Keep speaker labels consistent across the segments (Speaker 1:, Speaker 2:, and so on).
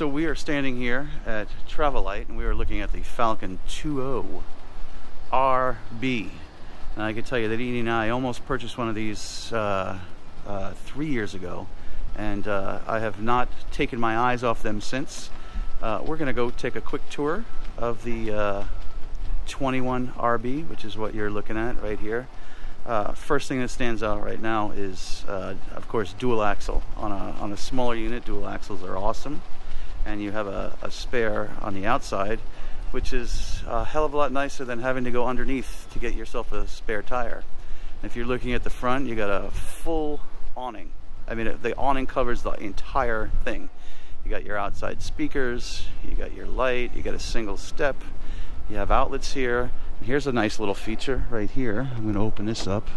Speaker 1: So we are standing here at Travel Lite and we are looking at the Falcon 2.0 RB. And I can tell you that Edye and I almost purchased one of these uh, uh, three years ago and uh, I have not taken my eyes off them since. Uh, we're going to go take a quick tour of the uh, 21 RB, which is what you're looking at right here. Uh, first thing that stands out right now is, of course, dual axle. On a, on a smaller unit, dual axles are awesome and you have a, a spare on the outside, which is a hell of a lot nicer than having to go underneath to get yourself a spare tire. If you're looking at the front, you got a full awning. I mean, the awning covers the entire thing. You got your outside speakers, you got your light, you got a single step, you have outlets here. Here's a nice little feature right here. I'm going to open this up.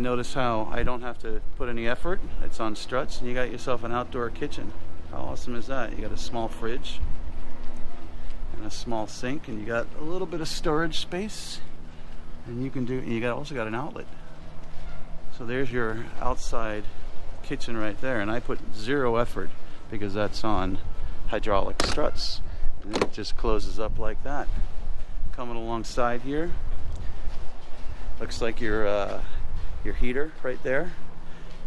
Speaker 1: And notice how I don't have to put any effort. It's on struts and you got yourself an outdoor kitchen. How awesome is that? You got a small fridge and a small sink and you got a little bit of storage space and you can do and you got also got an outlet. So there's your outside kitchen right there and I put zero effort because that's on hydraulic struts and it just closes up like that. Coming alongside here looks like your uh, your heater right there.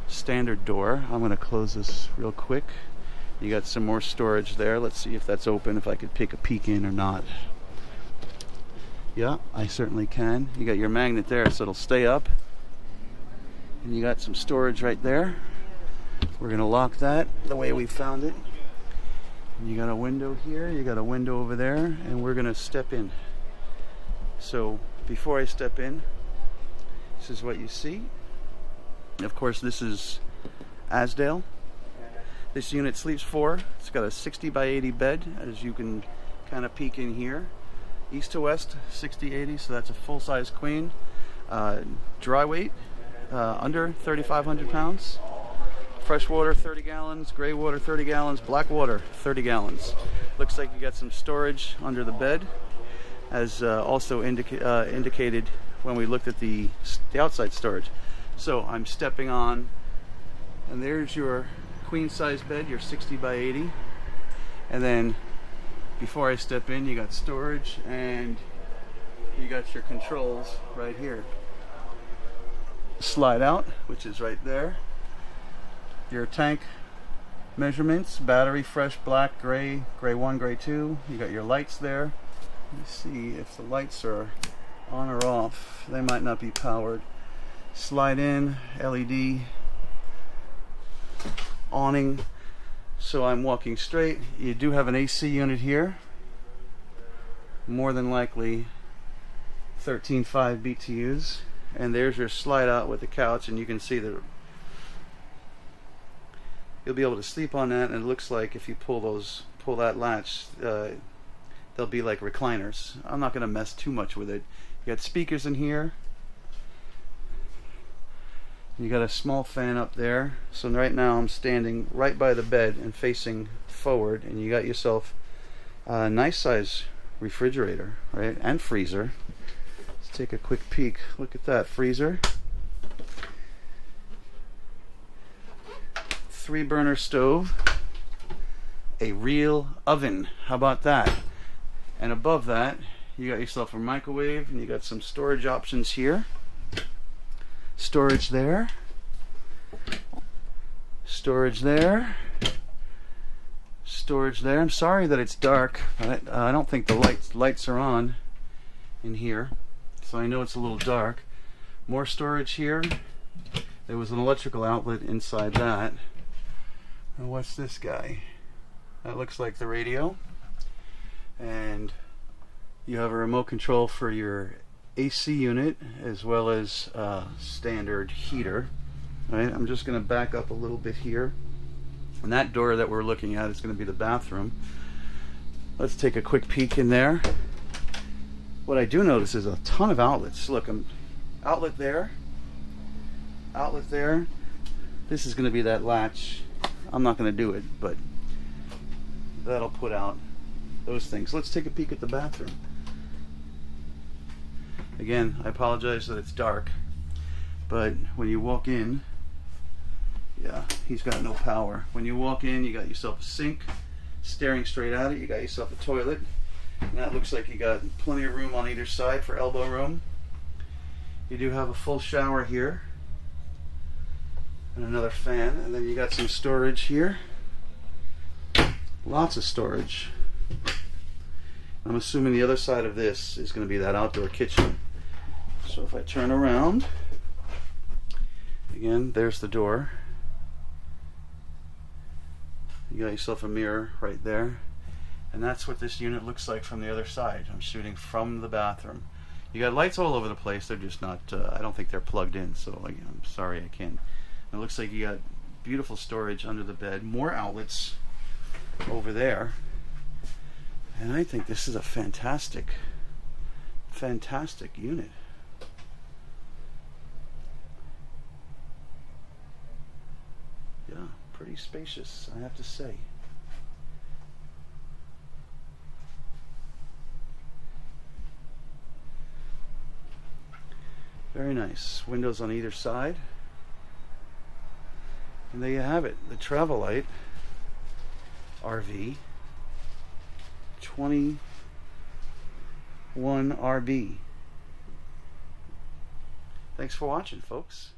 Speaker 1: Standard door. I'm going to close this real quick. You got some more storage there. Let's see if that's open, if I could pick a peek in or not. Yeah, I certainly can. You got your magnet there, so it'll stay up. And you got some storage right there. We're going to lock that the way we found it. And you got a window here, you got a window over there, and we're going to step in. So before I step in, this is what you see. Of course, this is Asdale. This unit sleeps four. It's got a 60 by 80 bed, as you can kind of peek in here. East to west, 60-80, so that's a full-size queen. Uh, dry weight, uh, under 3,500 pounds. Fresh water, 30 gallons. Gray water, 30 gallons. Black water, 30 gallons. Looks like you got some storage under the bed, as uh, also indica uh, indicated when we looked at the, the outside storage. So I'm stepping on, and there's your queen size bed, your 60 by 80. And then before I step in, you got storage and you got your controls right here. Slide out, which is right there. Your tank measurements, battery fresh black, gray, gray 1, gray 2. You got your lights there. Let me see if the lights are on or off. They might not be powered. Slide in, LED, awning. So I'm walking straight. You do have an AC unit here. More than likely 13.5 BTUs. And there's your slide out with the couch and you can see that you'll be able to sleep on that and it looks like if you pull those pull that latch uh, they'll be like recliners. I'm not going to mess too much with it. You got speakers in here. You got a small fan up there. So right now I'm standing right by the bed and facing forward and you got yourself a nice size refrigerator, right? And freezer. Let's take a quick peek. Look at that freezer. Three burner stove. A real oven. How about that? And above that, you got yourself a microwave and you got some storage options here. Storage there. Storage there. Storage there. I'm sorry that it's dark I, I don't think the lights lights are on in here so I know it's a little dark. More storage here. There was an electrical outlet inside that. And what's this guy? That looks like the radio. And you have a remote control for your AC unit as well as uh, standard heater. Right, I'm just going to back up a little bit here. And that door that we're looking at is going to be the bathroom. Let's take a quick peek in there. What I do notice is a ton of outlets. Look, I'm outlet there, outlet there. This is going to be that latch. I'm not going to do it, but that'll put out those things. Let's take a peek at the bathroom. Again, I apologize that it's dark, but when you walk in, Yeah, he's got no power. When you walk in, you got yourself a sink, staring straight at it. You got yourself a toilet. And that looks like you got plenty of room on either side for elbow room. You do have a full shower here. And another fan. And then you got some storage here. Lots of storage. I'm assuming the other side of this is going to be that outdoor kitchen. So if I turn around, again, there's the door. You got yourself a mirror right there. And that's what this unit looks like from the other side. I'm shooting from the bathroom. You got lights all over the place. They're just not, uh, I don't think they're plugged in. So I'm sorry I can't. It looks like you got beautiful storage under the bed. More outlets over there. And I think this is a fantastic, fantastic unit. Yeah, pretty spacious, I have to say. Very nice. Windows on either side. And there you have it, the Travel Lite RV 21 RB. Thanks for watching, folks.